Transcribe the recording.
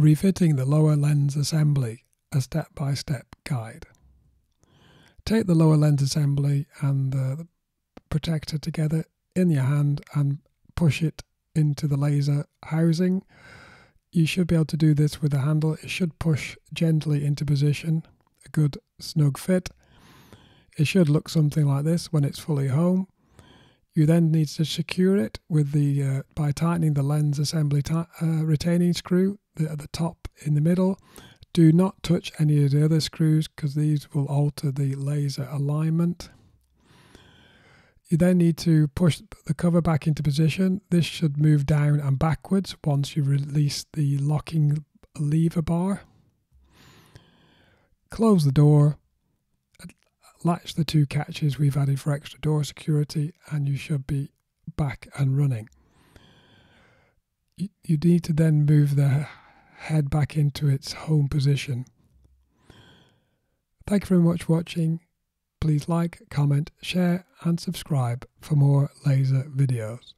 Refitting the lower lens assembly, a step-by-step guide. Take the lower lens assembly and the protector together in your hand and push it into the laser housing. You should be able to do this with the handle. It should push gently into position, a good snug fit. It should look something like this when it's fully home. You then need to secure it with the uh, by tightening the lens assembly uh, retaining screw at the top in the middle. Do not touch any of the other screws because these will alter the laser alignment. You then need to push the cover back into position. This should move down and backwards once you release the locking lever bar. Close the door, latch the two catches we've added for extra door security, and you should be back and running. You, need to then move the head back into its home position. Thank you very much for watching. Please like, comment, share and subscribe for more laser videos.